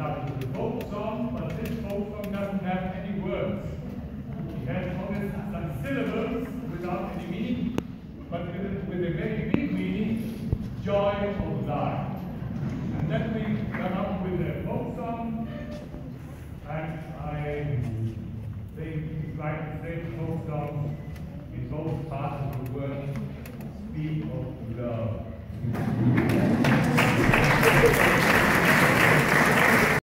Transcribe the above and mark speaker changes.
Speaker 1: stuck folk song, but this folk song doesn't have any words. It has only some syllables without any meaning, but with a, with a very big meaning, joy of life. And then we come up with a folk song, and I, think like the same folk song